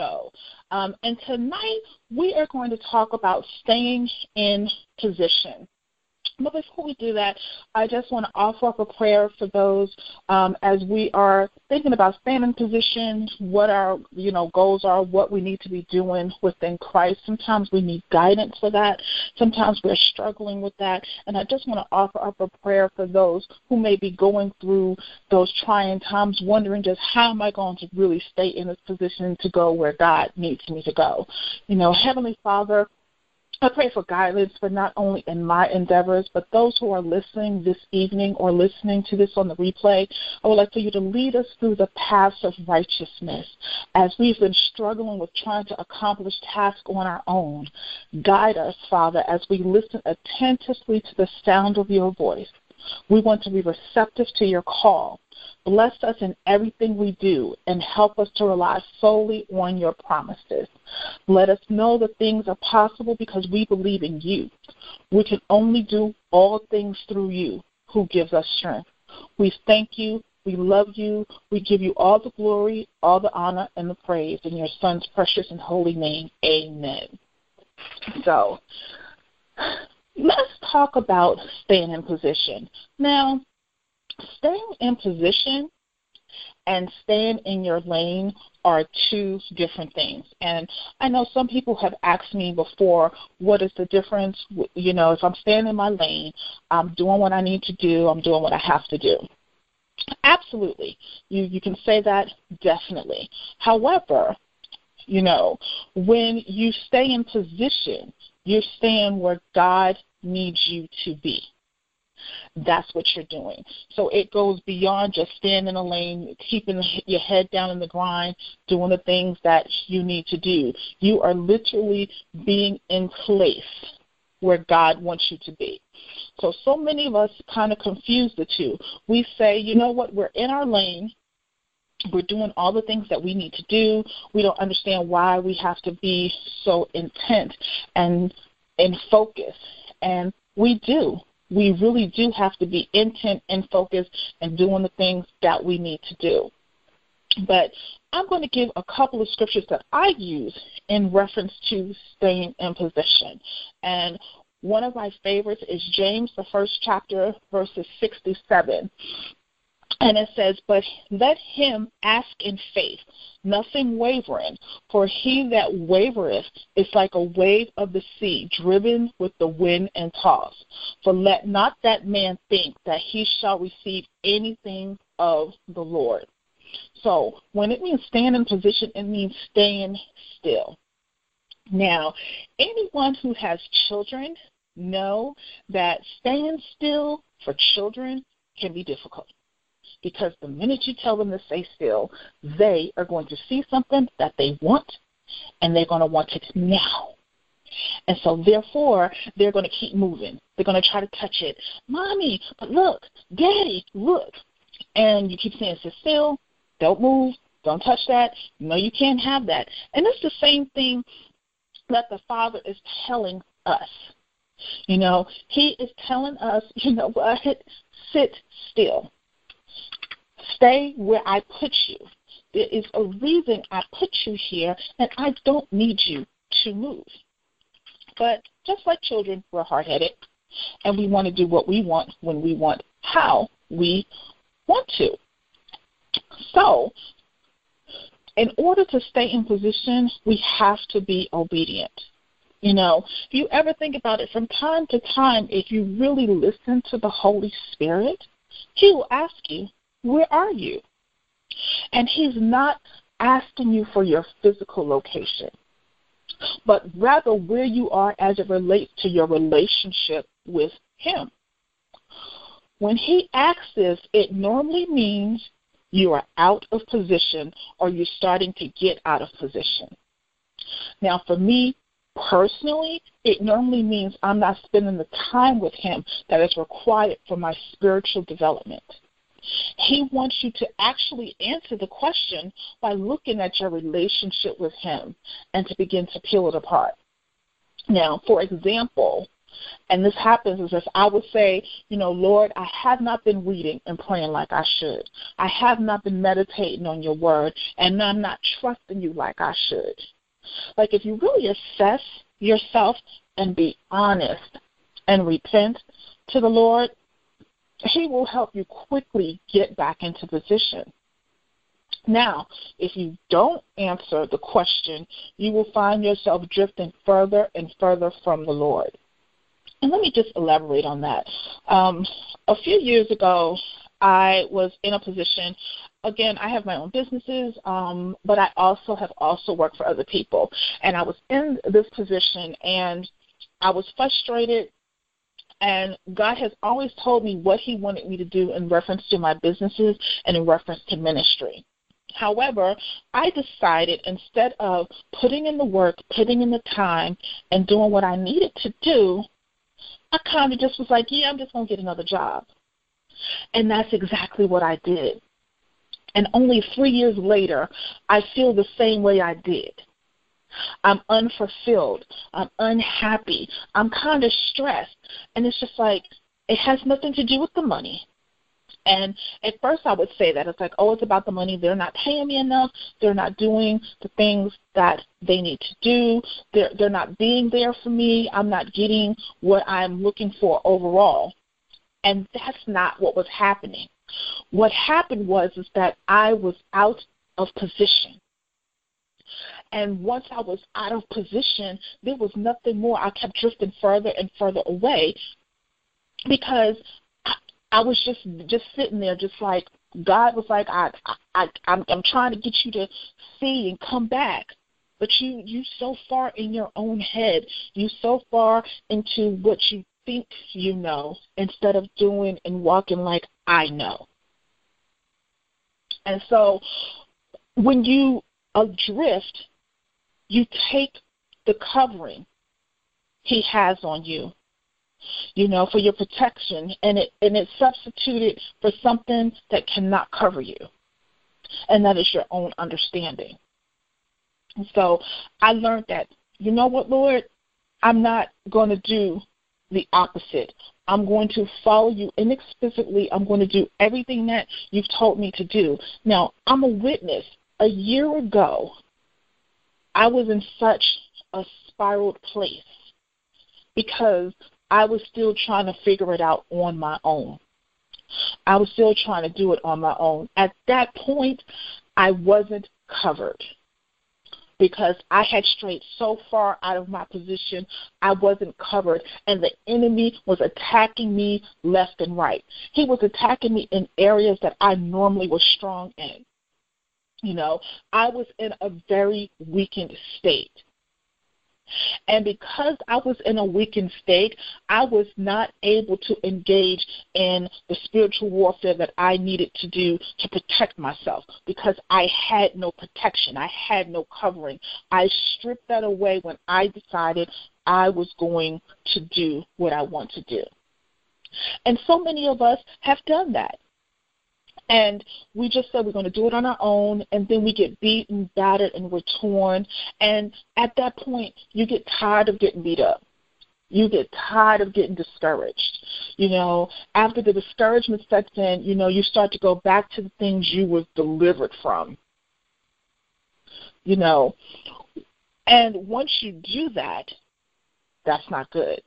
show. Um, and tonight we are going to talk about staying in position. But before we do that, I just want to offer up a prayer for those um, as we are thinking about standing positions, what our you know goals are, what we need to be doing within Christ. Sometimes we need guidance for that. Sometimes we're struggling with that, and I just want to offer up a prayer for those who may be going through those trying times, wondering just how am I going to really stay in this position to go where God needs me to go. You know, Heavenly Father. I pray for guidance for not only in my endeavors, but those who are listening this evening or listening to this on the replay. I would like for you to lead us through the paths of righteousness as we've been struggling with trying to accomplish tasks on our own. Guide us, Father, as we listen attentively to the sound of your voice. We want to be receptive to your call. Bless us in everything we do and help us to rely solely on your promises. Let us know that things are possible because we believe in you. We can only do all things through you who gives us strength. We thank you. We love you. We give you all the glory, all the honor, and the praise in your Son's precious and holy name. Amen. So, let's talk about staying in position. Now, staying in position and staying in your lane are two different things. And I know some people have asked me before, what is the difference? You know, if I'm staying in my lane, I'm doing what I need to do, I'm doing what I have to do. Absolutely. You you can say that definitely. However, you know, when you stay in position, you're staying where God needs you to be. That's what you're doing. So it goes beyond just staying in a lane, keeping your head down in the grind, doing the things that you need to do. You are literally being in place where God wants you to be. So, so many of us kind of confuse the two. We say, you know what, we're in our lane, we're doing all the things that we need to do. We don't understand why we have to be so intent and in focus. And we do we really do have to be intent and focused and doing the things that we need to do. But I'm going to give a couple of scriptures that I use in reference to staying in position. And one of my favorites is James, the first chapter, verses 67. And it says, But let him ask in faith, nothing wavering, for he that wavereth is like a wave of the sea, driven with the wind and tossed. For let not that man think that he shall receive anything of the Lord. So when it means stand in position, it means staying still. Now, anyone who has children know that staying still for children can be difficult because the minute you tell them to stay still, they are going to see something that they want and they're going to want it now. And so, therefore, they're going to keep moving. They're going to try to touch it. Mommy, but look, Daddy, look. And you keep saying, sit still, don't move, don't touch that. No, you can't have that. And it's the same thing that the Father is telling us. You know, He is telling us, you know what, sit still. Stay where I put you. There is a reason I put you here, and I don't need you to move. But just like children, we're hard headed, and we want to do what we want when we want, how we want to. So, in order to stay in position, we have to be obedient. You know, if you ever think about it, from time to time, if you really listen to the Holy Spirit, He will ask you, where are you? And He's not asking you for your physical location, but rather where you are as it relates to your relationship with Him. When He asks this, it normally means you are out of position or you're starting to get out of position. Now, for me personally, it normally means I'm not spending the time with Him that is required for my spiritual development. He wants you to actually answer the question by looking at your relationship with Him and to begin to peel it apart. Now, for example, And this happens is if I would say, you know, Lord, I have not been reading and praying like I should. I have not been meditating on your word, and I'm not trusting you like I should. Like if you really assess yourself and be honest and repent to the Lord, He will help you quickly get back into position. Now, if you don't answer the question, you will find yourself drifting further and further from the Lord. And let me just elaborate on that. Um, a few years ago, I was in a position. Again, I have my own businesses, um, but I also have also worked for other people. And I was in this position, and I was frustrated. And God has always told me what He wanted me to do in reference to my businesses and in reference to ministry. However, I decided instead of putting in the work, putting in the time, and doing what I needed to do, I kind of just was like, yeah, I'm just going to get another job. And that's exactly what I did. And only three years later, I feel the same way I did. I'm unfulfilled. I'm unhappy. I'm kind of stressed. And it's just like, it has nothing to do with the money. And at first I would say that. It's like, oh, it's about the money. They're not paying me enough. They're not doing the things that they need to do. They're, they're not being there for me. I'm not getting what I'm looking for overall. And that's not what was happening. What happened was is that I was out of position. And once I was out of position, there was nothing more. I kept drifting further and further away because I was just just sitting there, just like God was like, I, I, I'm, I'm trying to get you to see and come back, but you, you so far in your own head, you so far into what you think you know, instead of doing and walking like I know. And so, when you adrift, you take the covering He has on you you know, for your protection, and it and it's substituted for something that cannot cover you, and that is your own understanding. And so I learned that, you know what, Lord, I'm not going to do the opposite. I'm going to follow you inexplicably. I'm going to do everything that you've told me to do. Now, I'm a witness. A year ago, I was in such a spiraled place because I was still trying to figure it out on my own. I was still trying to do it on my own. At that point, I wasn't covered because I had strayed so far out of my position, I wasn't covered, and the enemy was attacking me left and right. He was attacking me in areas that I normally was strong in. You know, I was in a very weakened state. And because I was in a weakened state, I was not able to engage in the spiritual warfare that I needed to do to protect myself because I had no protection. I had no covering. I stripped that away when I decided I was going to do what I want to do. And so many of us have done that. And we just said we're going to do it on our own, and then we get beaten, battered, and we're torn. And at that point, you get tired of getting beat up. You get tired of getting discouraged. You know, after the discouragement sets in, you know, you start to go back to the things you were delivered from. You know, and once you do that, that's not good.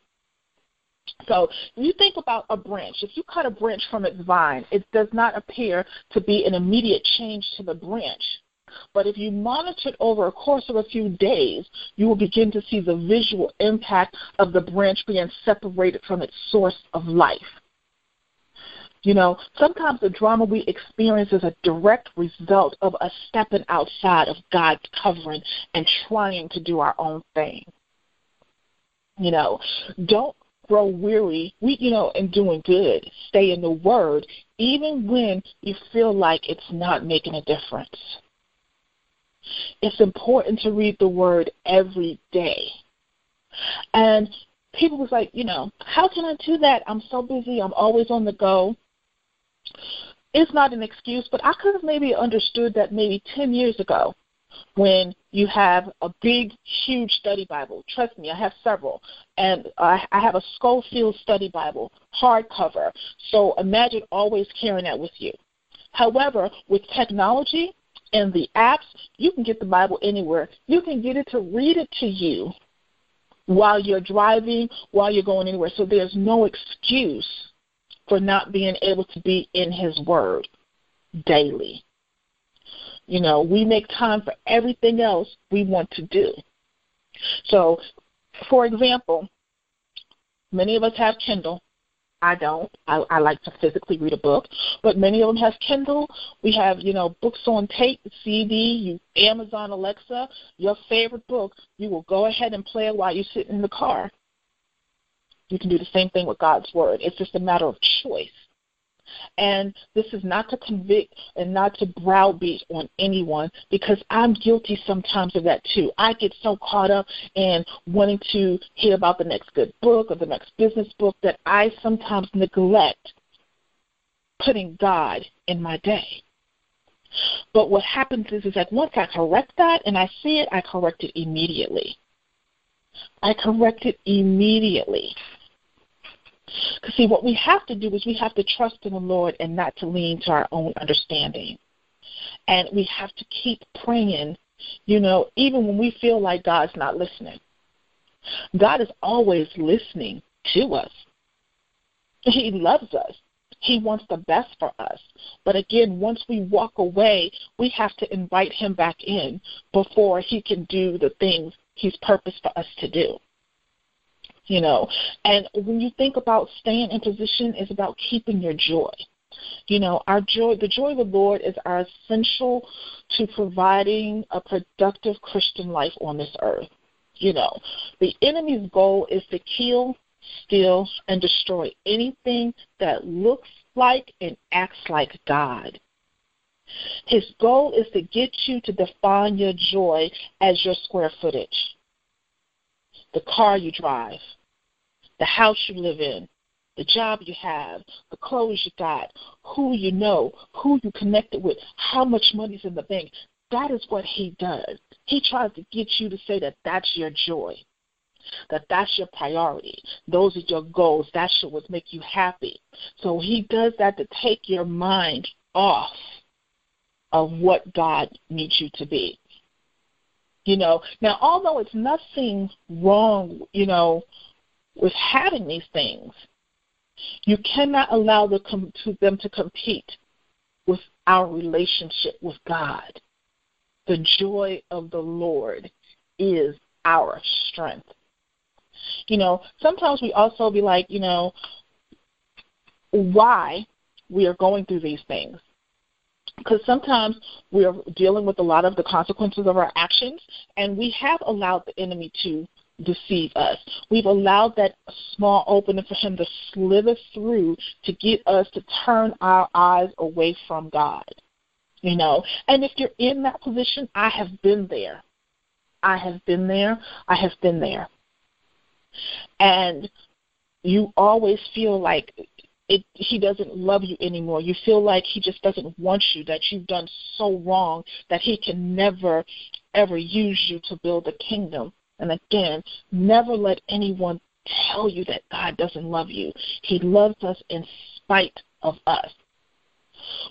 So you think about a branch. If you cut a branch from its vine, it does not appear to be an immediate change to the branch. But if you monitor it over a course of a few days, you will begin to see the visual impact of the branch being separated from its source of life. You know, sometimes the drama we experience is a direct result of us stepping outside of God's covering and trying to do our own thing. You know, don't grow weary, we you know, in doing good. Stay in the word, even when you feel like it's not making a difference. It's important to read the word every day. And people was like, you know, how can I do that? I'm so busy. I'm always on the go. It's not an excuse, but I could have maybe understood that maybe 10 years ago when you have a big, huge study Bible. Trust me, I have several. And I, have a Scofield study Bible, hardcover. So imagine always carrying that with you. However, with technology and the apps, you can get the Bible anywhere. You can get it to read it to you while you're driving, while you're going anywhere. So there's no excuse for not being able to be in His Word daily. You know, we make time for everything else we want to do. So, for example, many of us have Kindle. I don't. I, I like to physically read a book, but many of them have Kindle. We have, you know, books on tape, CD, you Amazon Alexa, your favorite book. You will go ahead and play it while you sit in the car. You can do the same thing with God's word. It's just a matter of choice. And this is not to convict and not to browbeat on anyone because I'm guilty sometimes of that too. I get so caught up in wanting to hear about the next good book or the next business book that I sometimes neglect putting God in my day. But what happens is, is that once I correct that and I see it, I correct it immediately. I correct it immediately. Because, see, what we have to do is we have to trust in the Lord and not to lean to our own understanding. And we have to keep praying, you know, even when we feel like God's not listening. God is always listening to us. He loves us. He wants the best for us. But again, once we walk away, we have to invite him back in before he can do the things he's purposed for us to do you know. And when you think about staying in position, it's about keeping your joy. You know, our joy, the joy of the Lord is our essential to providing a productive Christian life on this earth. You know, the enemy's goal is to kill, steal, and destroy anything that looks like and acts like God. His goal is to get you to define your joy as your square footage the car you drive, the house you live in, the job you have, the clothes you got, who you know, who you connected with, how much money's in the bank. That is what he does. He tries to get you to say that that's your joy, that that's your priority. Those are your goals. That should what make you happy. So he does that to take your mind off of what God needs you to be. You know, now although it's nothing wrong, you know, with having these things, you cannot allow the to them to compete with our relationship with God. The joy of the Lord is our strength. You know, sometimes we also be like, you know, why we are going through these things because sometimes we are dealing with a lot of the consequences of our actions, and we have allowed the enemy to deceive us. We've allowed that small opening for him to slither through to get us to turn our eyes away from God. You know, and if you're in that position, I have been there. I have been there. I have been there. And you always feel like it, he doesn't love you anymore. You feel like he just doesn't want you, that you've done so wrong that he can never, ever use you to build a kingdom. And again, never let anyone tell you that God doesn't love you. He loves us in spite of us.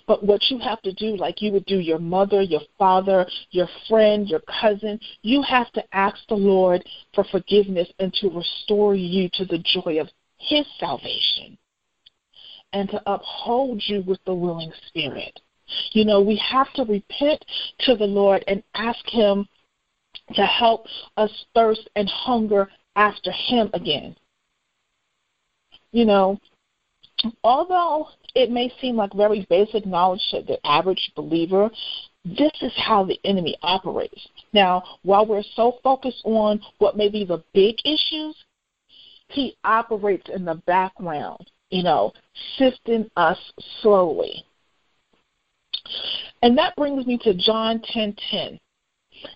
But what you have to do, like you would do your mother, your father, your friend, your cousin, you have to ask the Lord for forgiveness and to restore you to the joy of His salvation and to uphold you with the willing spirit. You know, we have to repent to the Lord and ask Him to help us thirst and hunger after Him again. You know, although it may seem like very basic knowledge to the average believer, this is how the enemy operates. Now, while we're so focused on what may be the big issues, he operates in the background you know, sifting us slowly. And that brings me to John 10:10. 10, 10.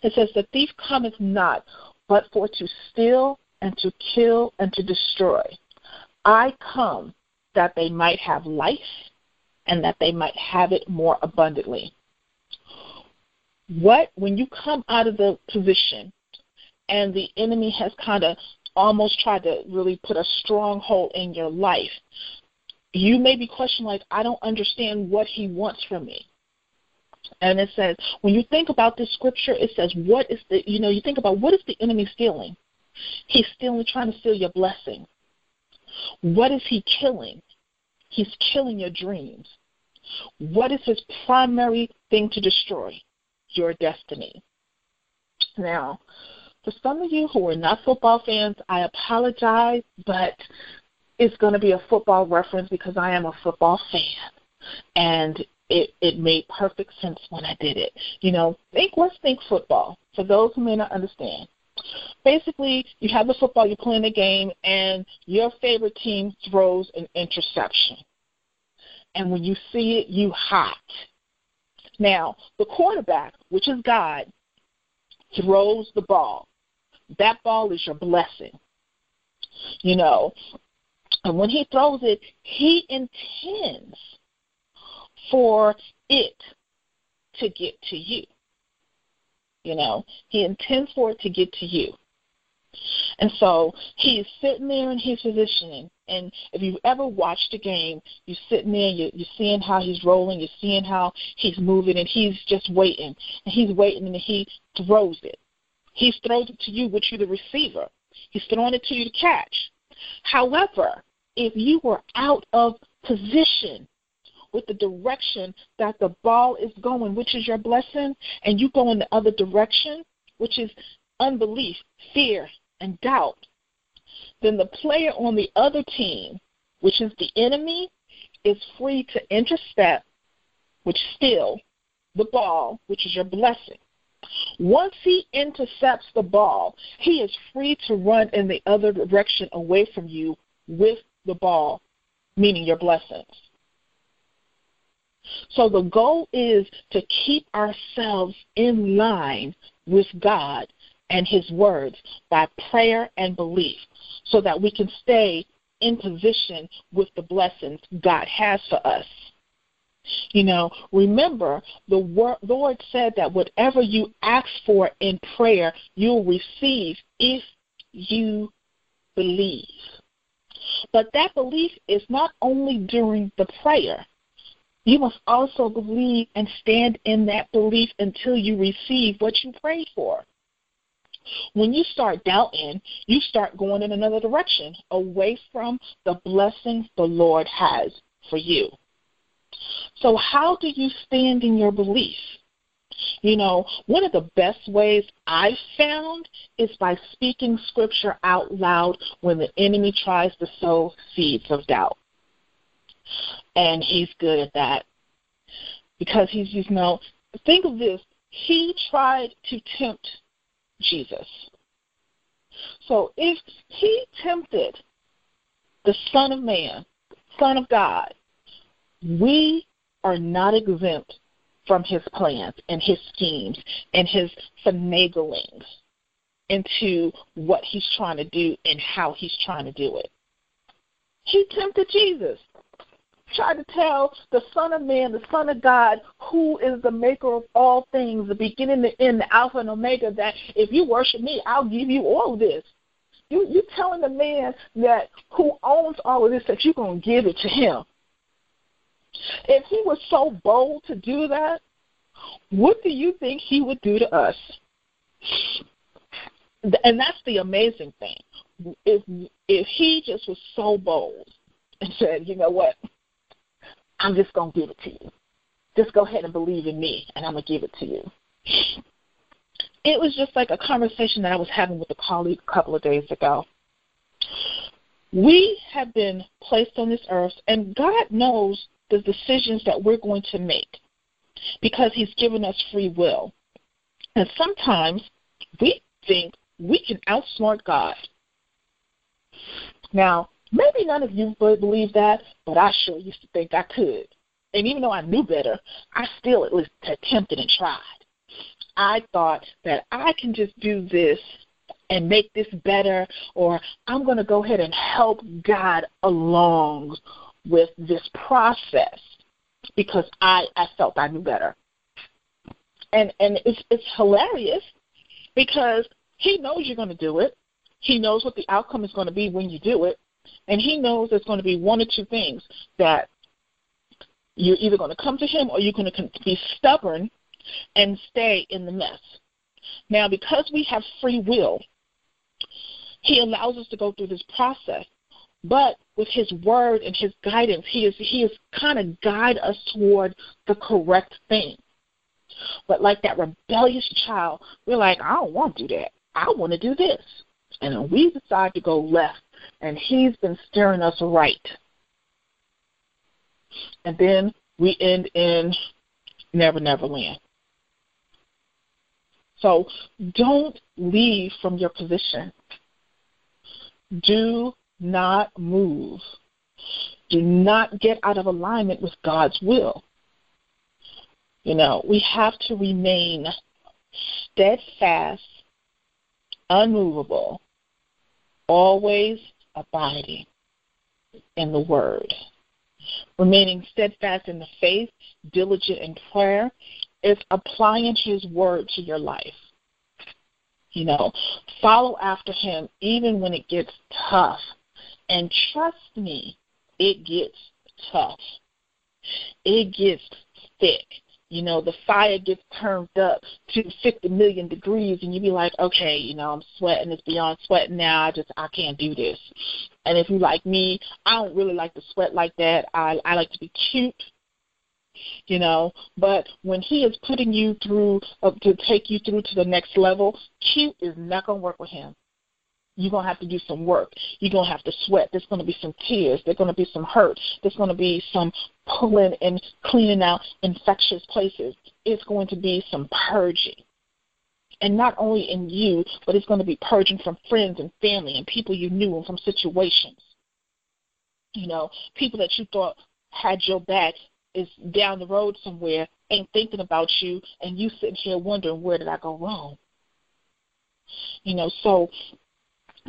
It says, "The thief cometh not, but for to steal and to kill and to destroy. I come that they might have life and that they might have it more abundantly." what when you come out of the position and the enemy has kind of almost tried to really put a stronghold in your life, you may be questioning like, I don't understand what he wants from me. And it says, when you think about this scripture, it says, what is the, you know, you think about what is the enemy stealing? He's stealing, trying to steal your blessing. What is he killing? He's killing your dreams. What is his primary thing to destroy? Your destiny. Now, for some of you who are not football fans, I apologize, but it's going to be a football reference because I am a football fan. And it, it made perfect sense when I did it. You know, think let's think football. For those who may not understand. Basically, you have the football, you're playing the game, and your favorite team throws an interception. And when you see it, you hot. Now, the quarterback, which is God, throws the ball. That ball is your blessing. You know, and when he throws it, he intends for it to get to you. You know, he intends for it to get to you. And so he's sitting there and he's positioning. And if you've ever watched a game, you're sitting there, you're, you're seeing how he's rolling, you're seeing how he's moving, and he's just waiting. And he's waiting, and he throws it. He throws it to you, which you're the receiver. He's throwing it to you to catch. However, if you were out of position with the direction that the ball is going, which is your blessing, and you go in the other direction, which is unbelief, fear, and doubt, then the player on the other team, which is the enemy, is free to intercept, which steal the ball, which is your blessing. Once he intercepts the ball, he is free to run in the other direction away from you with the ball, meaning your blessings. So the goal is to keep ourselves in line with God and His words by prayer and belief so that we can stay in position with the blessings God has for us. You know, remember the Lord said that whatever you ask for in prayer, you'll receive if you believe. But that belief is not only during the prayer. You must also believe and stand in that belief until you receive what you prayed for. When you start doubting, you start going in another direction, away from the blessings the Lord has for you. So, how do you stand in your belief? You know, one of the best ways I've found is by speaking scripture out loud when the enemy tries to sow seeds of doubt. And he's good at that. Because he's, you know, think of this. He tried to tempt Jesus. So if he tempted the Son of Man, Son of God, we are not exempt from his plans and his schemes and his finaglings into what he's trying to do and how he's trying to do it. He tempted Jesus, tried to tell the Son of Man, the Son of God, who is the maker of all things, the beginning, the end, the Alpha and Omega, that if you worship me, I'll give you all of this. You you telling the man that who owns all of this that you're gonna give it to him. If he was so bold to do that, what do you think he would do to us? And that's the amazing thing. If if he just was so bold and said, you know what, I'm just gonna give it to you. Just go ahead and believe in me, and I'm gonna give it to you. It was just like a conversation that I was having with a colleague a couple of days ago. We have been placed on this earth, and God knows the decisions that we're going to make because He's given us free will. And sometimes we think we can outsmart God. Now, maybe none of you believe that, but I sure used to think I could. And even though I knew better, I still at least attempted and tried. I thought that I can just do this and make this better, or I'm going to go ahead and help God along with this process because I, I felt I knew better. and and it's it's hilarious because he knows you're going to do it. He knows what the outcome is going to be when you do it, and he knows there's going to be one or two things that you're either going to come to him or you're going to be stubborn and stay in the mess. Now, because we have free will, he allows us to go through this process. But with his word and his guidance, he is he is kind of guide us toward the correct thing. But like that rebellious child, we're like, I don't want to do that. I want to do this. And we decide to go left, and he's been steering us right. And then we end in Never Never Land. So don't leave from your position. Do not move. Do not get out of alignment with God's will. You know, we have to remain steadfast, unmovable, always abiding in the Word. Remaining steadfast in the faith, diligent in prayer, is applying His Word to your life. You know, follow after Him even when it gets tough. And trust me, it gets tough. It gets thick you know, the fire gets turned up to 50 million degrees, and you be like, okay, you know, I'm sweating. It's beyond sweating now. I just, I can't do this. And if you like me, I don't really like to sweat like that. I, I like to be cute, you know. But when he is putting you through uh, to take you through to the next level, cute is not gonna work with him you're going to have to do some work. You're going to have to sweat. There's going to be some tears. There's going to be some hurt. There's going to be some pulling and cleaning out infectious places. It's going to be some purging. And not only in you, but it's going to be purging from friends and family and people you knew and from situations. You know, people that you thought had your back is down the road somewhere, ain't thinking about you, and you sitting here wondering, where did I go wrong? You know, so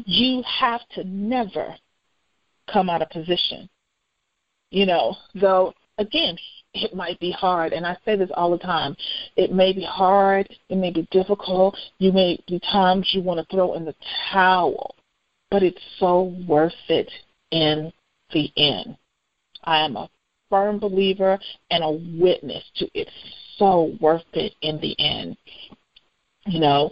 you have to never come out of position. You know, though, again, it might be hard, and I say this all the time. It may be hard, it may be difficult, you may be times you want to throw in the towel, but it's so worth it in the end. I am a firm believer and a witness to it's so worth it in the end. You know,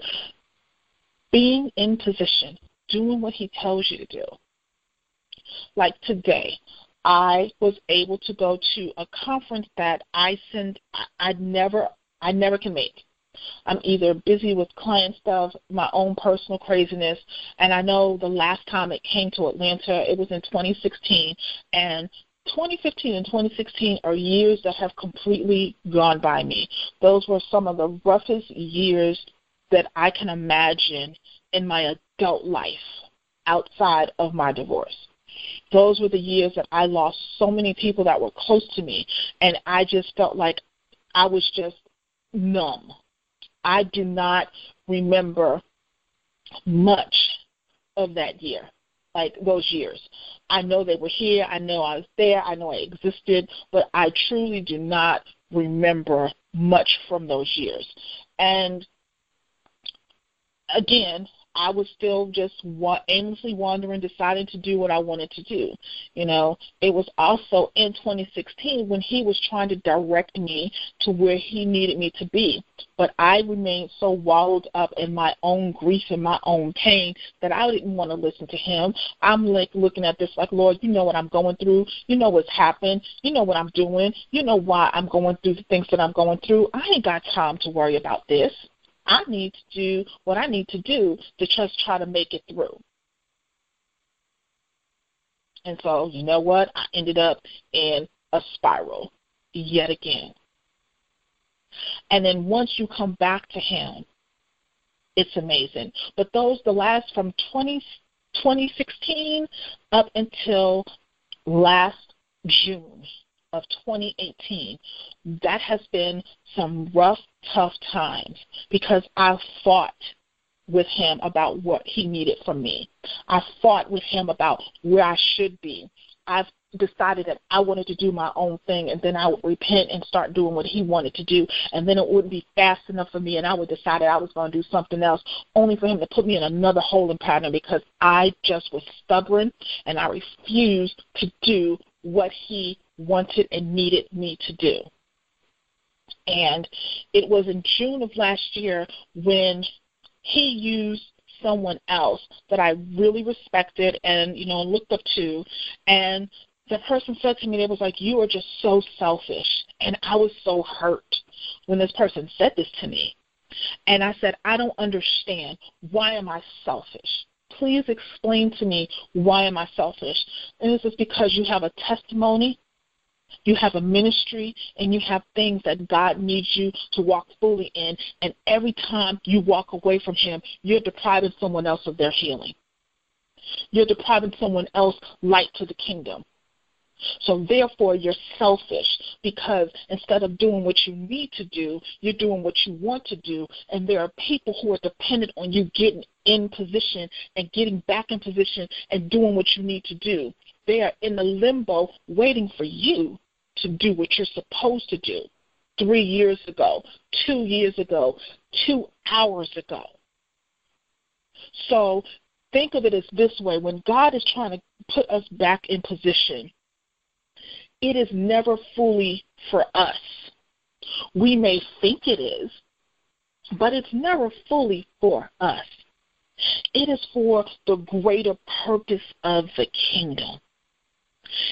being in position doing what he tells you to do. Like today, I was able to go to a conference that I send I never I never can make. I'm either busy with client stuff, my own personal craziness, and I know the last time it came to Atlanta, it was in 2016, and 2015 and 2016 are years that have completely gone by me. Those were some of the roughest years that I can imagine in my adult life outside of my divorce. Those were the years that I lost so many people that were close to me, and I just felt like I was just numb. I do not remember much of that year, like those years. I know they were here, I know I was there, I know I existed, but I truly do not remember much from those years. And again, I was still just wa- aimlessly wandering, deciding to do what I wanted to do. You know, it was also in 2016 when he was trying to direct me to where he needed me to be. But I remained so wallowed up in my own grief and my own pain that I didn't want to listen to him. I'm like looking at this like, Lord, you know what I'm going through. You know what's happened. You know what I'm doing. You know why I'm going through the things that I'm going through. I ain't got time to worry about this. I need to do what I need to do to just try to make it through. And so, you know what? I ended up in a spiral yet again. And then once you come back to Him, it's amazing. But those, the last from 20, 2016 up until last June, of 2018, that has been some rough, tough times because I fought with him about what he needed from me. I fought with him about where I should be. I've decided that I wanted to do my own thing, and then I would repent and start doing what he wanted to do, and then it wouldn't be fast enough for me, and I would decide that I was going to do something else, only for him to put me in another hole holding pattern because I just was stubborn and I refused to do what he wanted and needed me to do. And it was in June of last year when he used someone else that I really respected and, you know, looked up to and the person said to me, it was like, You are just so selfish. And I was so hurt when this person said this to me. And I said, I don't understand. Why am I selfish? Please explain to me why am I selfish? And this is because you have a testimony you have a ministry and you have things that God needs you to walk fully in. And every time you walk away from Him, you're depriving someone else of their healing. You're depriving someone else light to the kingdom. So therefore, you're selfish because instead of doing what you need to do, you're doing what you want to do. And there are people who are dependent on you getting in position and getting back in position and doing what you need to do. They are in the limbo waiting for you to do what you're supposed to do three years ago, two years ago, two hours ago. So think of it as this way when God is trying to put us back in position, it is never fully for us. We may think it is, but it's never fully for us. It is for the greater purpose of the kingdom.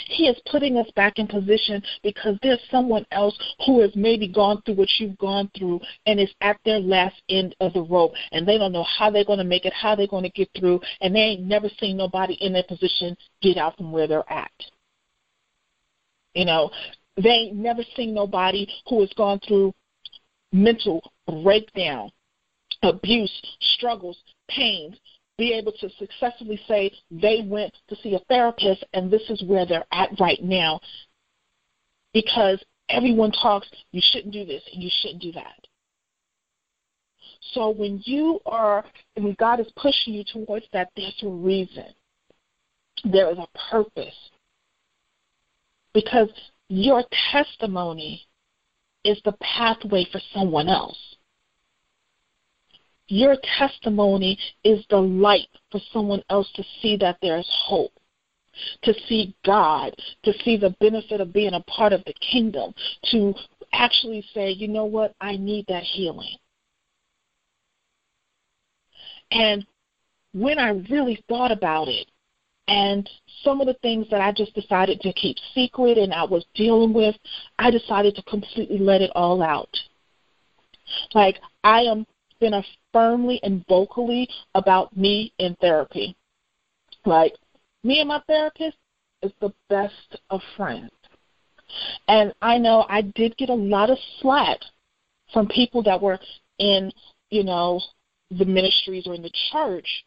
He is putting us back in position because there's someone else who has maybe gone through what you've gone through and is at their last end of the rope and they don't know how they're going to make it, how they're going to get through, and they ain't never seen nobody in their position get out from where they're at. You know, they ain't never seen nobody who has gone through mental breakdown, abuse, struggles, pains, be able to successfully say they went to see a therapist and this is where they're at right now because everyone talks you shouldn't do this and you shouldn't do that. So when you are when God is pushing you towards that, there's a reason. There is a purpose. Because your testimony is the pathway for someone else. Your testimony is the light for someone else to see that there is hope, to see God, to see the benefit of being a part of the kingdom, to actually say, you know what, I need that healing. And when I really thought about it, and some of the things that I just decided to keep secret and I was dealing with, I decided to completely let it all out. Like, I am been firmly and vocally about me in therapy. Like, me and my therapist is the best of friends. And I know I did get a lot of slack from people that were in, you know, the ministries or in the church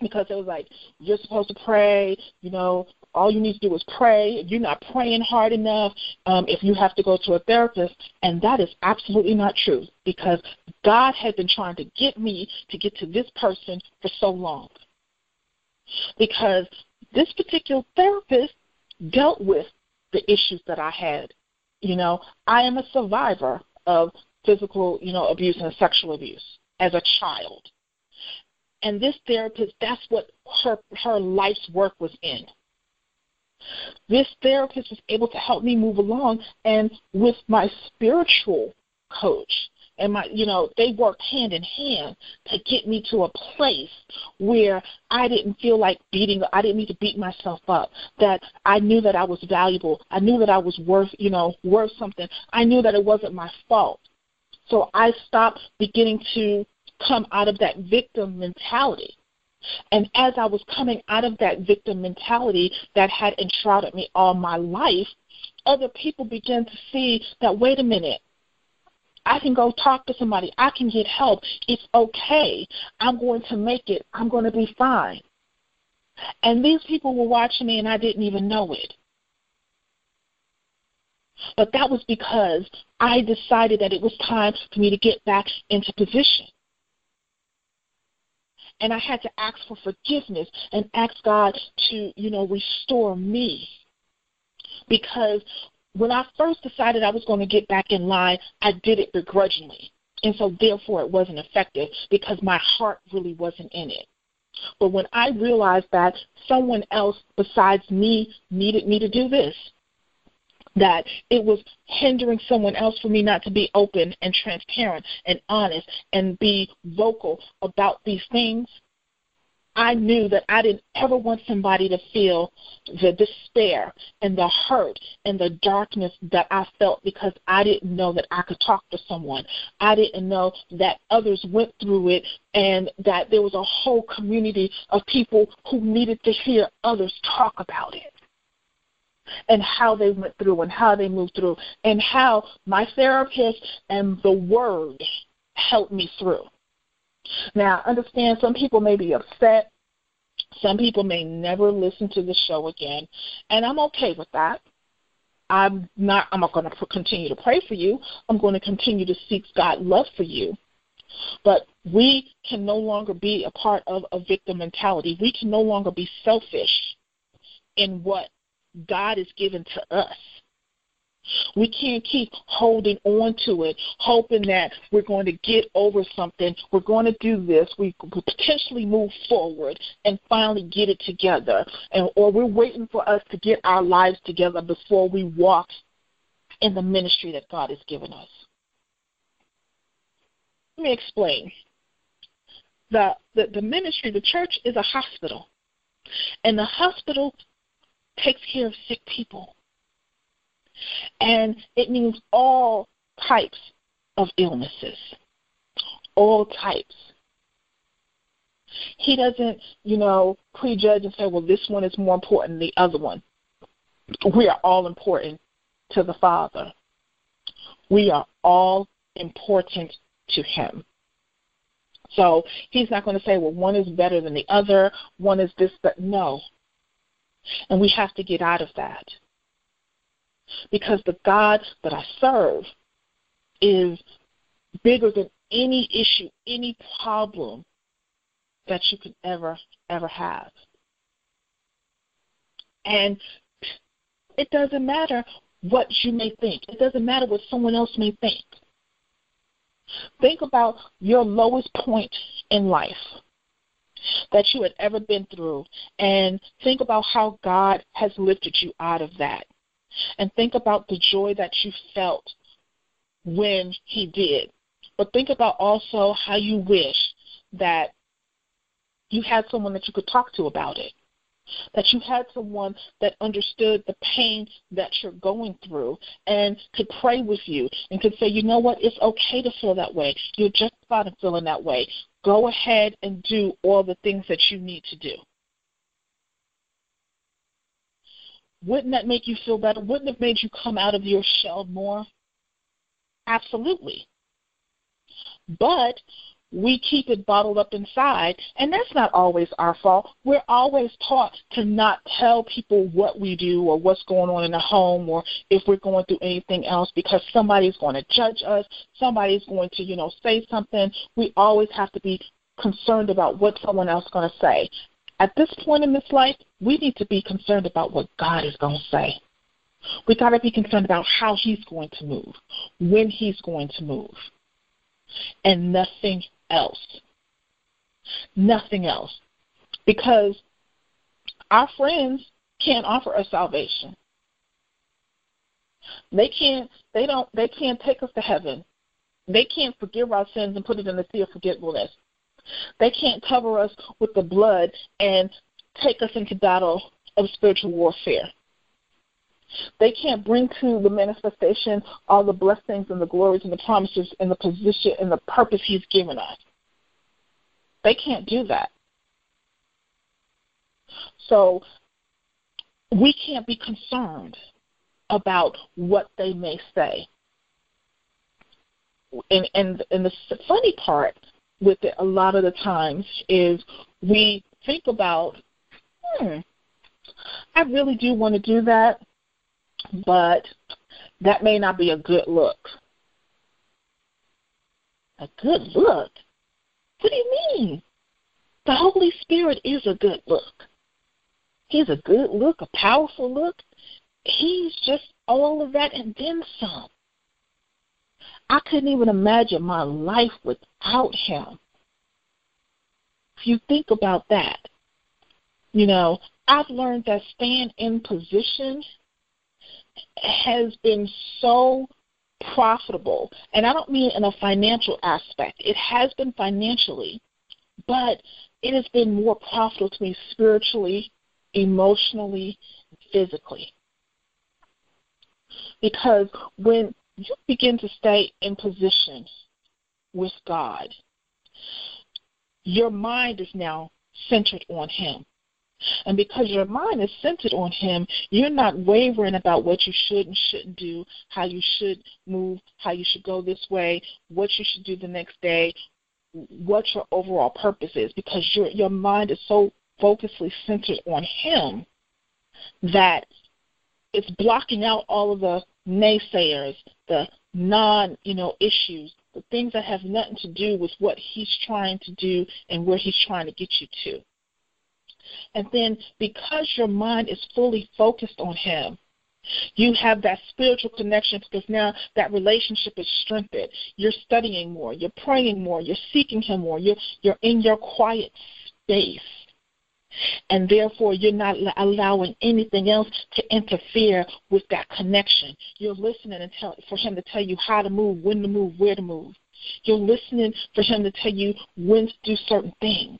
because it was like, you're supposed to pray, you know, all you need to do is pray. You're not praying hard enough, um, if you have to go to a therapist, and that is absolutely not true because God had been trying to get me to get to this person for so long. Because this particular therapist dealt with the issues that I had. You know, I am a survivor of physical, you know, abuse and sexual abuse as a child. And this therapist, that's what her her life's work was in. This therapist was able to help me move along, and with my spiritual coach and my you know they worked hand in hand to get me to a place where I didn't feel like beating I didn't need to beat myself up that I knew that I was valuable I knew that I was worth you know worth something I knew that it wasn't my fault. So I stopped beginning to come out of that victim mentality and as I was coming out of that victim mentality that had enshrouded me all my life, other people began to see that, wait a minute, I can go talk to somebody. I can get help. It's okay. I'm going to make it. I'm going to be fine. And these people were watching me, and I didn't even know it. But that was because I decided that it was time for me to get back into position and I had to ask for forgiveness and ask God to, you know, restore me because when I first decided I was going to get back in line, I did it begrudgingly. And so, therefore, it wasn't effective because my heart really wasn't in it. But when I realized that someone else besides me needed me to do this, that it was hindering someone else for me not to be open and transparent and honest and be vocal about these things, I knew that I didn't ever want somebody to feel the despair and the hurt and the darkness that I felt because I didn't know that I could talk to someone. I didn't know that others went through it and that there was a whole community of people who needed to hear others talk about it and how they went through and how they moved through and how my therapist and the word helped me through. Now, understand some people may be upset. Some people may never listen to the show again, and I'm okay with that. I'm not I'm not going to continue to pray for you. I'm going to continue to seek God's love for you. But we can no longer be a part of a victim mentality. We can no longer be selfish in what God has given to us. We can't keep holding on to it, hoping that we're going to get over something. We're going to do this. We potentially move forward and finally get it together. And, or we're waiting for us to get our lives together before we walk in the ministry that God has given us. Let me explain. The, the, the ministry, the church is a hospital. And the hospital takes care of sick people. And it means all types of illnesses, all types. He doesn't, you know, prejudge and say, well, this one is more important than the other one. We are all important to the Father. We are all important to Him. So he's not going to say, well, one is better than the other, one is this, but no. And we have to get out of that. Because the God that I serve is bigger than any issue, any problem that you could ever, ever have. And it doesn't matter what you may think, it doesn't matter what someone else may think. Think about your lowest point in life that you had ever been through and think about how God has lifted you out of that. And think about the joy that you felt when He did. But think about also how you wish that you had someone that you could talk to about it. That you had someone that understood the pain that you're going through and could pray with you and could say, you know what, it's okay to feel that way. You're justified in feeling that way. Go ahead and do all the things that you need to do. Wouldn't that make you feel better? Wouldn't it made you come out of your shell more? Absolutely. But we keep it bottled up inside, and that's not always our fault. We're always taught to not tell people what we do or what's going on in the home or if we're going through anything else because somebody's going to judge us, somebody's going to, you know, say something. We always have to be concerned about what someone else is going to say. At this point in this life, we need to be concerned about what God is going to say. We got to be concerned about how He's going to move, when He's going to move, and nothing else. Nothing else. Because our friends can't offer us salvation. They can't they don't they can't take us to heaven. They can't forgive our sins and put it in the sea of forgetfulness. They can't cover us with the blood and take us into battle of spiritual warfare. They can't bring to the manifestation all the blessings and the glories and the promises and the position and the purpose He's given us. They can't do that. So we can't be concerned about what they may say. And and and the funny part with it a lot of the times is we think about, hmm, I really do want to do that, but that may not be a good look. A good look? What do you mean? The Holy Spirit is a good look. He's a good look, a powerful look. He's just all of that and then some. I couldn't even imagine my life without him. If you think about that, you know, I've learned that staying in position has been so profitable. And I don't mean in a financial aspect, it has been financially, but it has been more profitable to me spiritually, emotionally, physically. Because when you begin to stay in position with God, your mind is now centered on Him. And because your mind is centered on Him, you're not wavering about what you should and shouldn't do, how you should move, how you should go this way, what you should do the next day, what your overall purpose is, because your your mind is so focusedly centered on Him that it's blocking out all of the naysayers, the non, you know, issues, the things that have nothing to do with what he's trying to do and where he's trying to get you to. And then because your mind is fully focused on him, you have that spiritual connection because now that relationship is strengthened. You're studying more, you're praying more, you're seeking him more, you're you're in your quiet space and therefore you're not allowing anything else to interfere with that connection. You're listening and tell, for him to tell you how to move, when to move, where to move. You're listening for him to tell you when to do certain things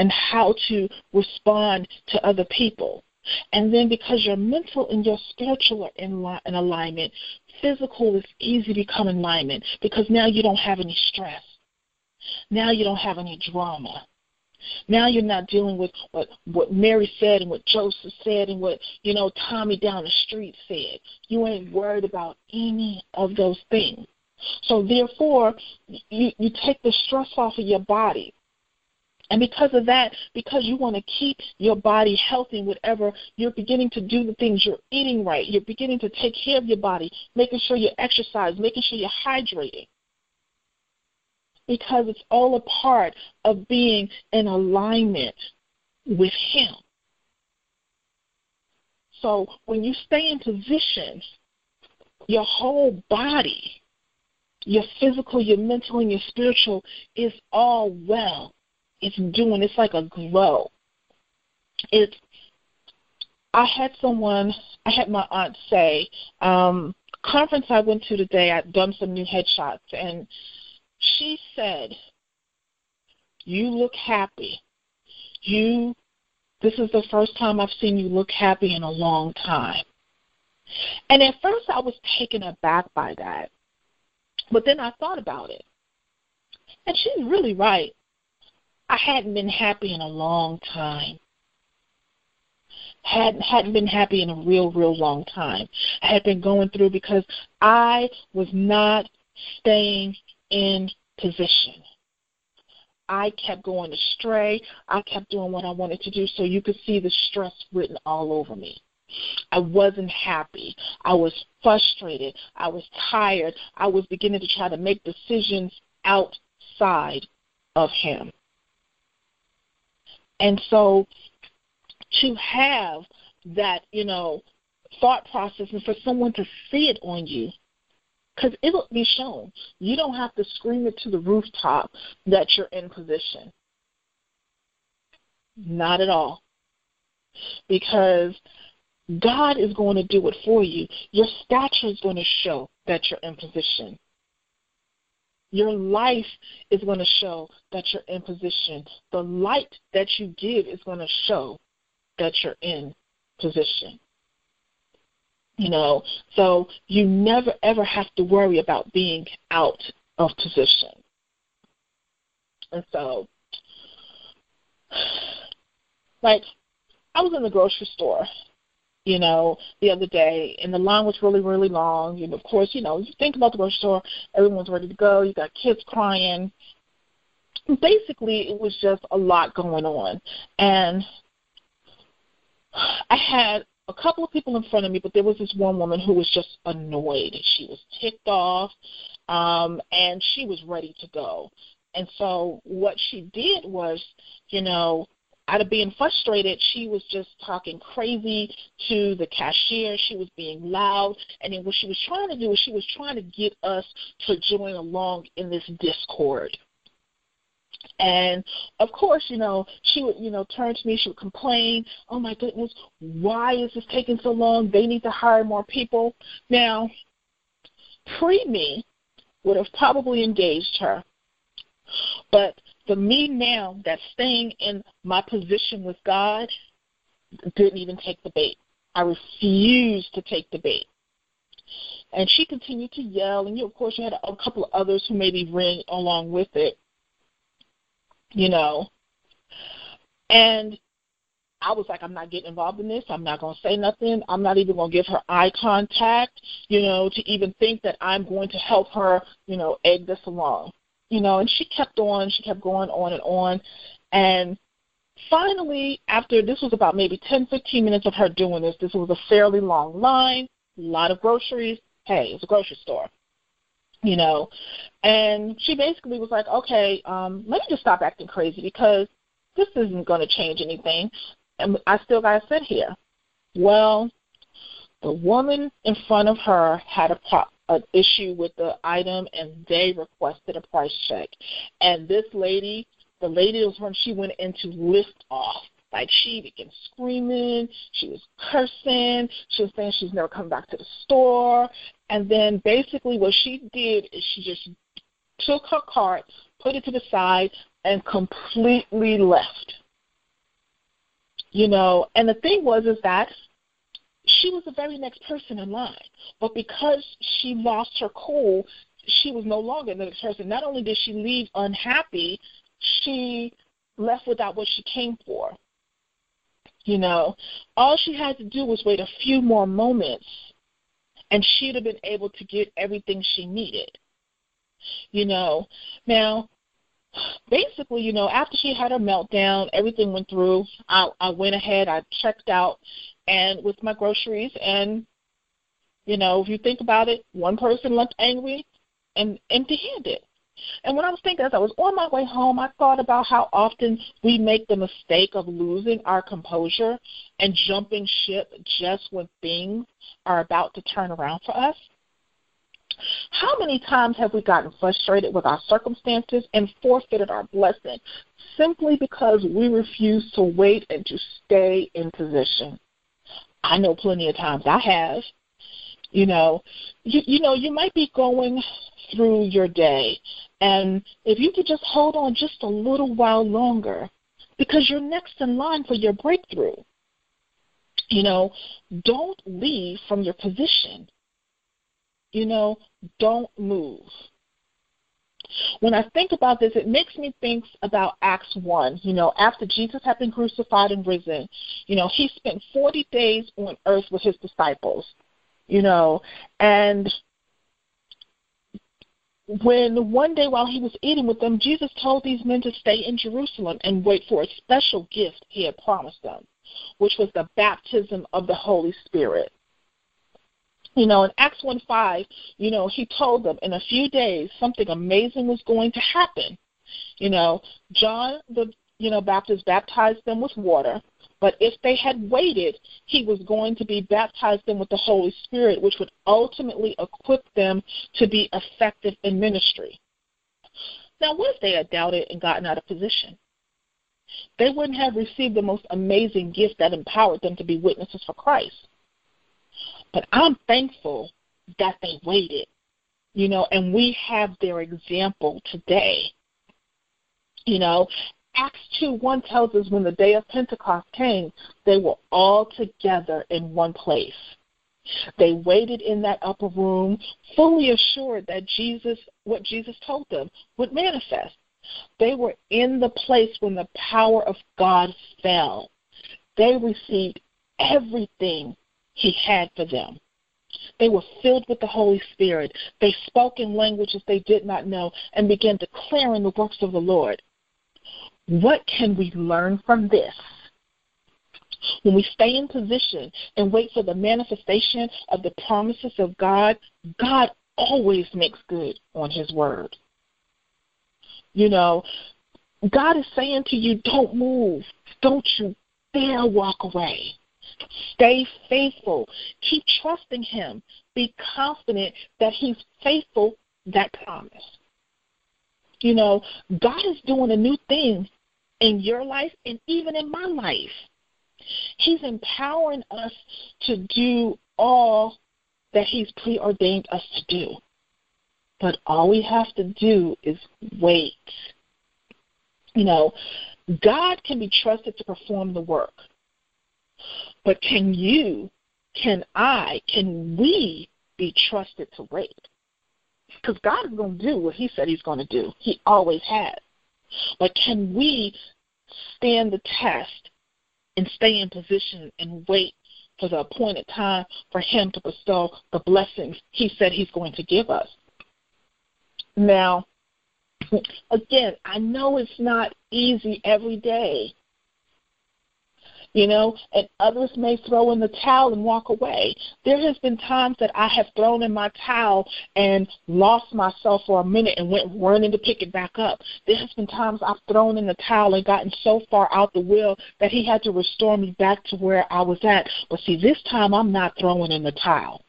and how to respond to other people. And then because your mental and your spiritual are in, li- in alignment, physical is easy to become in alignment because now you don't have any stress. Now you don't have any drama. Now you're not dealing with what what Mary said and what Joseph said and what you know Tommy down the street said. You ain't worried about any of those things. So therefore, you you take the stress off of your body. And because of that, because you want to keep your body healthy whatever, you're beginning to do the things you're eating right. You're beginning to take care of your body, making sure you exercise, making sure you're hydrating because it's all a part of being in alignment with Him. So when you stay in position, your whole body, your physical, your mental, and your spiritual is all well. It's doing, it's like a glow. It's, I had someone, I had my aunt say, um, conference I went to today, I'd done some new headshots, and she said, You look happy. You this is the first time I've seen you look happy in a long time. And at first I was taken aback by that. But then I thought about it. And she's really right. I hadn't been happy in a long time. Hadn't hadn't been happy in a real, real long time. I had been going through because I was not staying in position. I kept going astray. I kept doing what I wanted to do, so you could see the stress written all over me. I wasn't happy. I was frustrated. I was tired. I was beginning to try to make decisions outside of Him. And so to have that, you know, thought process and for someone to see it on you because it'll be shown. You don't have to scream it to the rooftop that you're in position. Not at all. Because God is going to do it for you. Your stature is going to show that you're in position. Your life is going to show that you're in position. The light that you give is going to show that you're in position. You know, so you never ever have to worry about being out of position. And so, like, I was in the grocery store, you know, the other day, and the line was really, really long. And of course, you know, you think about the grocery store, everyone's ready to go. You got kids crying. Basically, it was just a lot going on, and I had a couple of people in front of me, but there was this one woman who was just annoyed. She was ticked off, um, and she was ready to go. And so what she did was, you know, out of being frustrated, she was just talking crazy to the cashier. She was being loud. And then what she was trying to do was she was trying to get us to join along in this discord. And of course, you know, she would, you know, turn to me, she would complain, Oh my goodness, why is this taking so long? They need to hire more people. Now, pre me would have probably engaged her. But the me now that staying in my position with God didn't even take the bait. I refused to take the bait. And she continued to yell, and you, of course, you had a couple of others who maybe ran along with it, you know. And I was like, I'm not getting involved in this. I'm not going to say nothing. I'm not even going to give her eye contact, you know, to even think that I'm going to help her, you know, egg this along you know, and she kept on, she kept going on and on. And finally, after this was about maybe 10, 15 minutes of her doing this, this was a fairly long line, a lot of groceries. Hey, it's a grocery store, you know. And she basically was like, okay, um, let me just stop acting crazy because this isn't going to change anything. And I still got to sit here. Well, the woman in front of her had a pro- an issue with the item and they requested a price check. And this lady, the lady was when she went into lift off. Like she began screaming, she was cursing, she was saying she's never coming back to the store. And then basically what she did is she just took her cart, put it to the side, and completely left. You know, and the thing was is that she was the very next person in line. But because she lost her cool, she was no longer the next person. Not only did she leave unhappy, she left without what she came for. You know, all she had to do was wait a few more moments and she'd have been able to get everything she needed. You know, now basically, you know, after she had her meltdown, everything went through. I I went ahead, I checked out and with my groceries and you know, if you think about it, one person left angry and empty handed. And when I was thinking as I was on my way home, I thought about how often we make the mistake of losing our composure and jumping ship just when things are about to turn around for us. How many times have we gotten frustrated with our circumstances and forfeited our blessing simply because we refuse to wait and to stay in position? I know plenty of times I have. You know, you, you know, you might be going through your day, and if you could just hold on just a little while longer, because you're next in line for your breakthrough. You know, don't leave from your position. You know, don't move. When I think about this, it makes me think about Acts 1. You know, after Jesus had been crucified and risen, you know, he spent 40 days on earth with his disciples, you know, and when one day while he was eating with them, Jesus told these men to stay in Jerusalem and wait for a special gift he had promised them, which was the baptism of the Holy Spirit. You know, in Acts 1 5, you know, he told them in a few days something amazing was going to happen. You know, John the you know, Baptist baptized them with water, but if they had waited, he was going to be baptized them with the Holy Spirit, which would ultimately equip them to be effective in ministry. Now, what if they had doubted and gotten out of position? They wouldn't have received the most amazing gift that empowered them to be witnesses for Christ. But I'm thankful that they waited, you know, and we have their example today. You know, Acts 2 1 tells us when the day of Pentecost came, they were all together in one place. They waited in that upper room, fully assured that Jesus, what Jesus told them, would manifest. They were in the place when the power of God fell. They received everything he had for them. They were filled with the Holy Spirit. They spoke in languages they did not know and began declaring the works of the Lord. What can we learn from this? When we stay in position and wait for the manifestation of the promises of God, God always makes good on His word. You know, God is saying to you, don't move. Don't you dare walk away. Stay faithful. Keep trusting Him. Be confident that He's faithful that promise. You know, God is doing a new thing in your life and even in my life. He's empowering us to do all that He's preordained us to do. But all we have to do is wait. You know, God can be trusted to perform the work. But can you, can I, can we be trusted to wait? Because God is going to do what He said He's going to do. He always has. But can we stand the test and stay in position and wait for the appointed time for Him to bestow the blessings He said He's going to give us? Now, again, I know it's not easy every day you know, and others may throw in the towel and walk away. There has been times that I have thrown in my towel and lost myself for a minute and went running to pick it back up. There has been times I've thrown in the towel and gotten so far out the will that he had to restore me back to where I was at. But see, this time I'm not throwing in the towel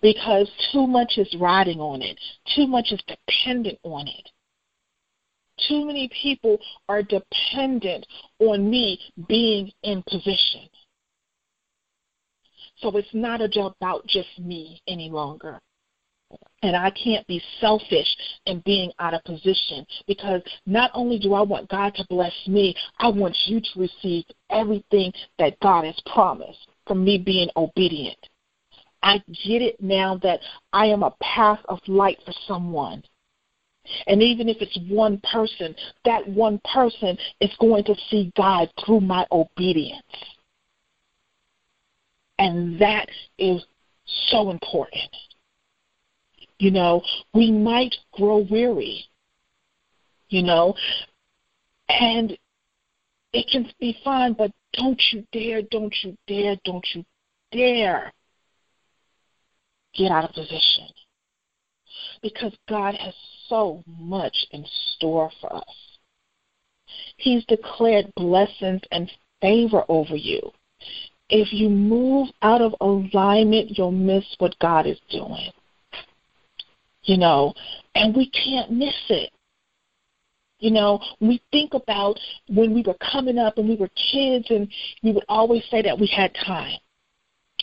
because too much is riding on it. Too much is dependent on it. Too many people are dependent on me being in position. So it's not a job about just me any longer. And I can't be selfish in being out of position because not only do I want God to bless me, I want you to receive everything that God has promised from me being obedient. I get it now that I am a path of light for someone. And even if it's one person, that one person is going to see God through my obedience. And that is so important. You know, we might grow weary, you know, and it can be fine, but don't you dare, don't you dare, don't you dare get out of position because God has so much in store for us. He's declared blessings and favor over you. If you move out of alignment, you'll miss what God is doing. You know, and we can't miss it. You know, we think about when we were coming up and we were kids, and we would always say that we had time.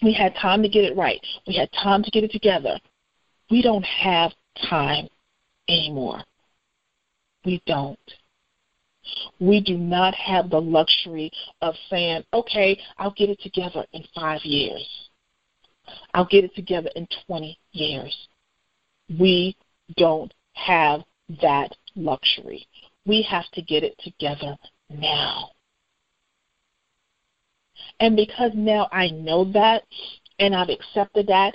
We had time to get it right. We had time to get it together. We don't have time anymore. We don't. We do not have the luxury of saying, okay, I'll get it together in five years. I'll get it together in 20 years. We don't have that luxury. We have to get it together now. And because now I know that and I've accepted that,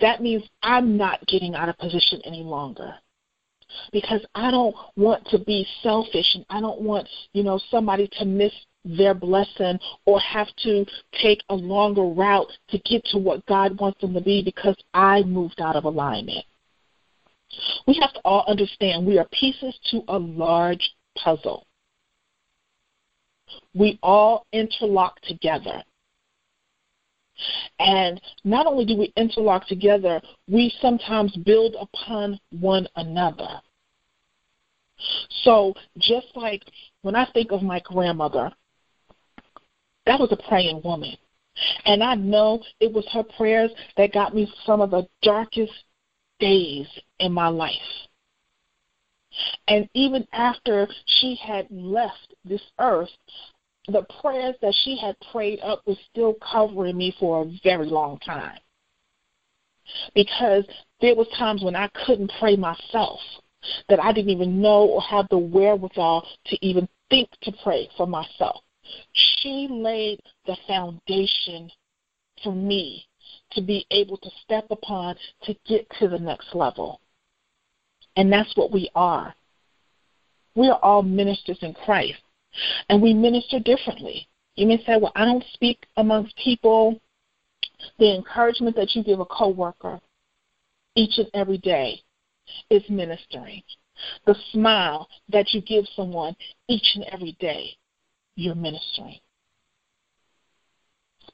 that means I'm not getting out of position any longer because I don't want to be selfish and I don't want, you know, somebody to miss their blessing or have to take a longer route to get to what God wants them to be because I moved out of alignment. We have to all understand we are pieces to a large puzzle. We all interlock together. And not only do we interlock together, we sometimes build upon one another. So just like when I think of my grandmother, that was a praying woman. And I know it was her prayers that got me some of the darkest days in my life. And even after she had left this earth, the prayers that she had prayed up was still covering me for a very long time. Because there was times when I couldn't pray myself, that I didn't even know or have the wherewithal to even think to pray for myself. She laid the foundation for me to be able to step upon to get to the next level. And that's what we are. We are all ministers in Christ. And we minister differently. You may say, well, I don't speak amongst people. The encouragement that you give a coworker each and every day is ministering. The smile that you give someone each and every day you're ministering.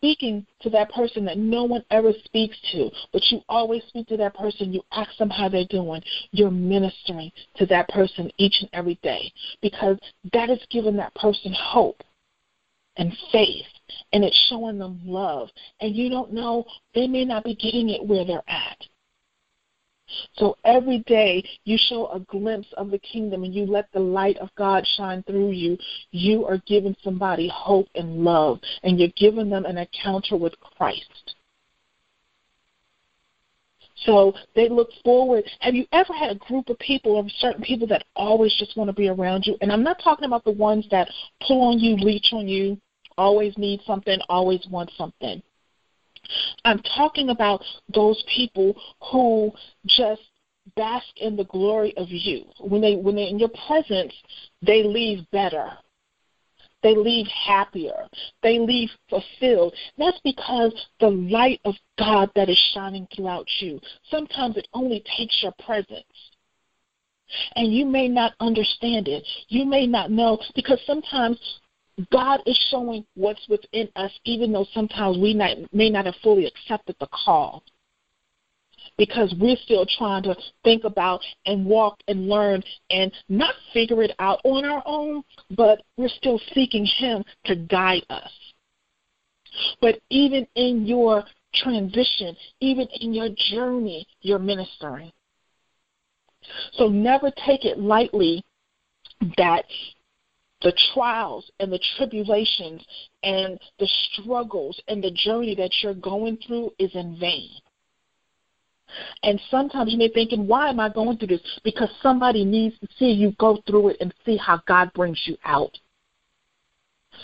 Speaking to that person that no one ever speaks to, but you always speak to that person, you ask them how they're doing. You're ministering to that person each and every day because that is giving that person hope and faith and it's showing them love. And you don't know, they may not be getting it where they're at. So every day you show a glimpse of the kingdom and you let the light of God shine through you, you are giving somebody hope and love, and you're giving them an encounter with Christ. So they look forward. Have you ever had a group of people or certain people that always just want to be around you? And I'm not talking about the ones that pull on you, leech on you, always need something, always want something. I'm talking about those people who just bask in the glory of you. When they when they're in your presence, they leave better. They leave happier. They leave fulfilled. That's because the light of God that is shining throughout you. Sometimes it only takes your presence. And you may not understand it. You may not know because sometimes God is showing what's within us, even though sometimes we not, may not have fully accepted the call. Because we're still trying to think about and walk and learn and not figure it out on our own, but we're still seeking Him to guide us. But even in your transition, even in your journey, you're ministering. So never take it lightly that the trials and the tribulations and the struggles and the journey that you're going through is in vain. And sometimes you may be thinking, why am I going through this? Because somebody needs to see you go through it and see how God brings you out.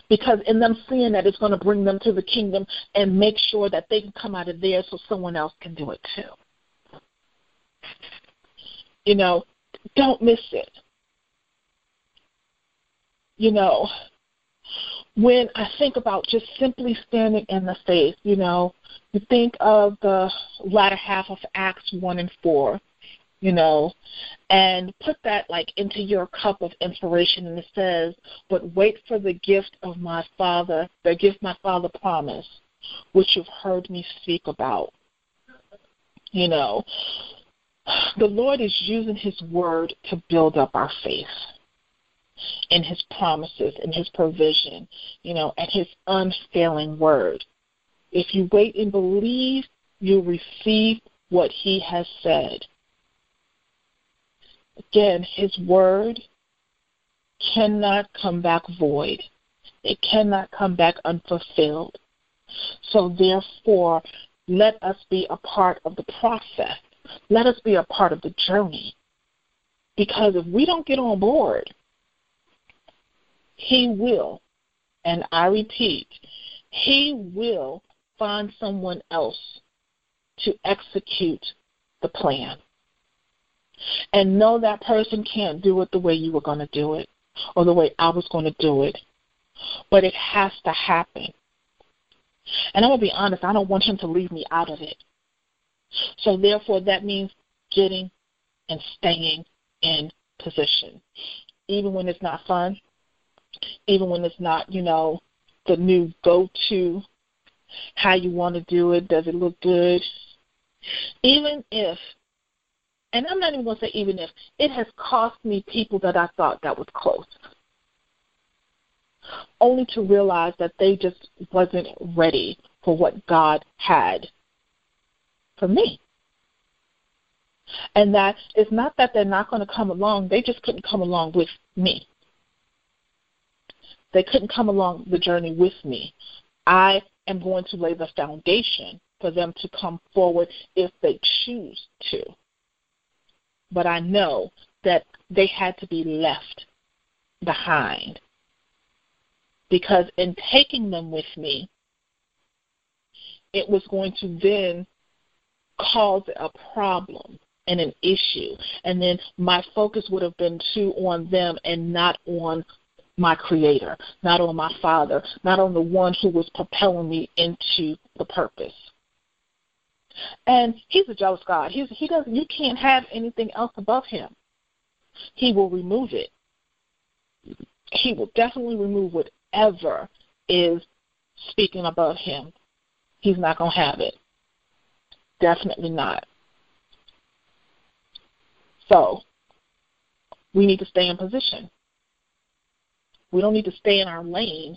Because in them seeing that, it's going to bring them to the kingdom and make sure that they can come out of there so someone else can do it too. You know, don't miss it you know, when I think about just simply standing in the faith, you know, you think of the latter half of Acts 1 and 4, you know, and put that like into your cup of inspiration. And it says, But wait for the gift of my Father, the gift my Father promised, which you've heard me speak about. You know, the Lord is using His word to build up our faith in his promises and his provision, you know, and his unfailing word. If you wait and believe, you'll receive what he has said. Again, his word cannot come back void. It cannot come back unfulfilled. So therefore, let us be a part of the process. Let us be a part of the journey. Because if we don't get on board, he will, and I repeat, He will find someone else to execute the plan. And know that person can't do it the way you were going to do it or the way I was going to do it. But it has to happen. And I'm going to be honest, I don't want him to leave me out of it. So therefore, that means getting and staying in position. Even when it's not fun, even when it's not, you know, the new go to, how you want to do it, does it look good? Even if, and I'm not even going to say even if, it has cost me people that I thought that was close. Only to realize that they just wasn't ready for what God had for me. And that it's not that they're not going to come along, they just couldn't come along with me. They couldn't come along the journey with me. I am going to lay the foundation for them to come forward if they choose to. But I know that they had to be left behind. Because in taking them with me, it was going to then cause a problem and an issue. And then my focus would have been too on them and not on my creator, not on my father, not on the one who was propelling me into the purpose. And he's a jealous God. He's, he doesn't. You can't have anything else above him. He will remove it. he will definitely remove whatever is speaking above him. He's not going to have it. Definitely not. So, we need to stay in position. We don't need to stay in our lane.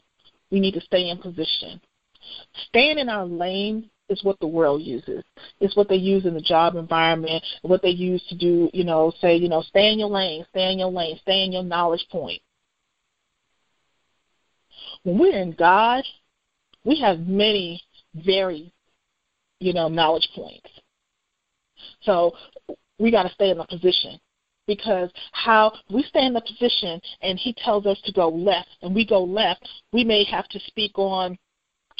We need to stay in position. Staying in our lane is what the world uses. It's what they use in the job environment, what they use to do, you know, say, you know, stay in your lane, stay in your lane, stay in your knowledge point. When we're in God, we have many very, you know, knowledge points. So we got to stay in the position because how we stay in the position and he tells us to go left and we go left, we may have to speak on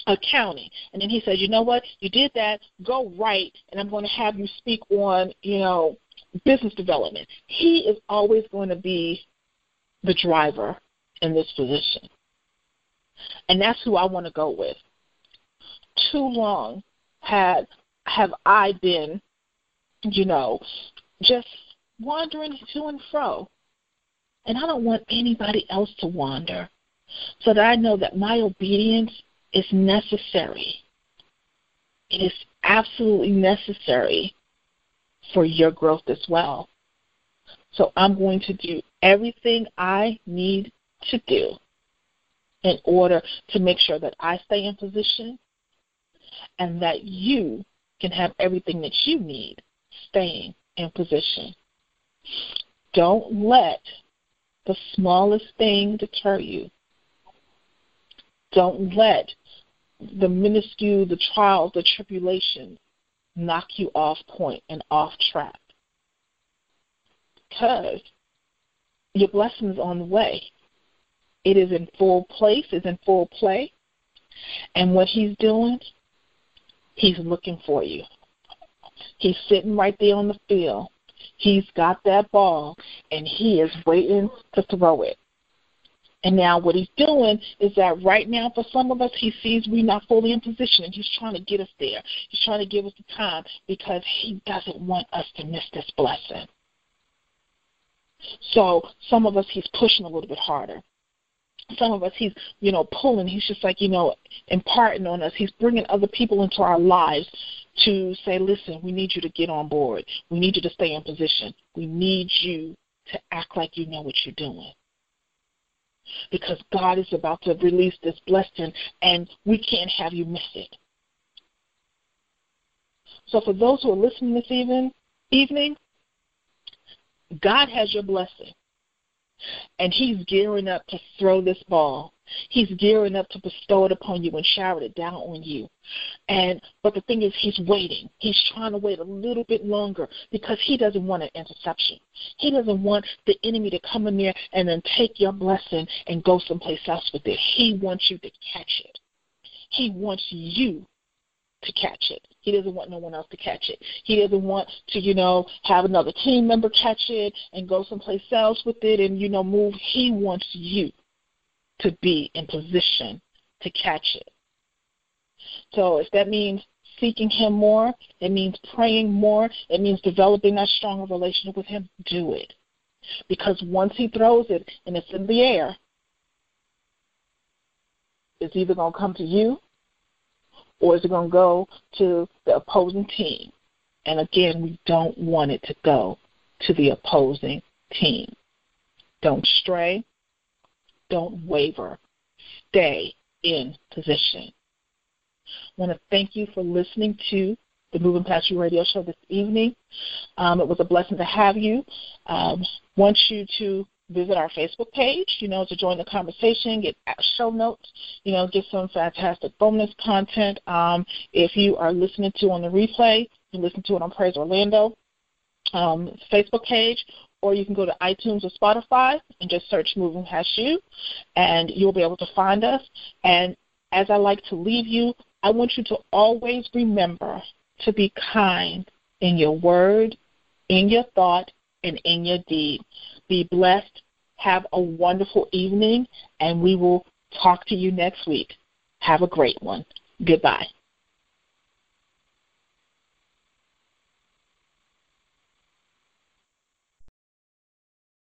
accounting. And then he says, you know what, you did that, go right, and I'm going to have you speak on, you know, business development. He is always going to be the driver in this position. And that's who I want to go with. Too long had have I been, you know, just wandering to and fro. And I don't want anybody else to wander. So that I know that my obedience is necessary. It is absolutely necessary for your growth as well. So I'm going to do everything I need to do in order to make sure that I stay in position and that you can have everything that you need staying in position. Don't let the smallest thing deter you. Don't let the minuscule, the trials, the tribulations knock you off point and off track. Because your blessing is on the way. It is in full place, it's in full play. And what he's doing, he's looking for you. He's sitting right there on the field. He's got that ball, and he is waiting to throw it. And now what he's doing is that right now for some of us, he sees we're not fully in position and he's trying to get us there. He's trying to give us the time because he doesn't want us to miss this blessing. So some of us, he's pushing a little bit harder. Some of us, he's, you know, pulling. He's just like, you know, imparting on us. He's bringing other people into our lives to say, listen, we need you to get on board. We need you to stay in position. We need you to act like you know what you're doing because God is about to release this blessing and we can't have you miss it. So for those who are listening this evening, evening, God has your blessing. And he's gearing up to throw this ball He's gearing up to bestow it upon you and shower it down on you. And but the thing is he's waiting. He's trying to wait a little bit longer because he doesn't want an interception. He doesn't want the enemy to come in there and then take your blessing and go someplace else with it. He wants you to catch it. He wants you to catch it. He doesn't want no one else to catch it. He doesn't want to, you know, have another team member catch it and go someplace else with it and, you know, move. He wants you to be in position to catch it. So if that means seeking Him more, it means praying more, it means developing that stronger relationship with Him, do it. Because once He throws it and it's in the air, it's either going to come to you or is it going to go to the opposing team? And again, we don't want it to go to the opposing team. Don't stray. Don't waver. Stay in position. I want to thank you for listening to the Moving Past You radio show this evening. Um, it was a blessing to have you. Um, want you to visit our Facebook page, you know, to join the conversation, get show notes, you know, get some fantastic bonus content. Um, if you are listening to on the replay, you listen to it on Praise Orlando um, Facebook page, or you can go to iTunes or Spotify and just search Moving Past You, and you'll be able to find us. And as I like to leave you, I want you to always remember to be kind in your word, in your thought, and in your deed. Be blessed. Have a wonderful evening, and we will talk to you next week. Have a great one. Goodbye.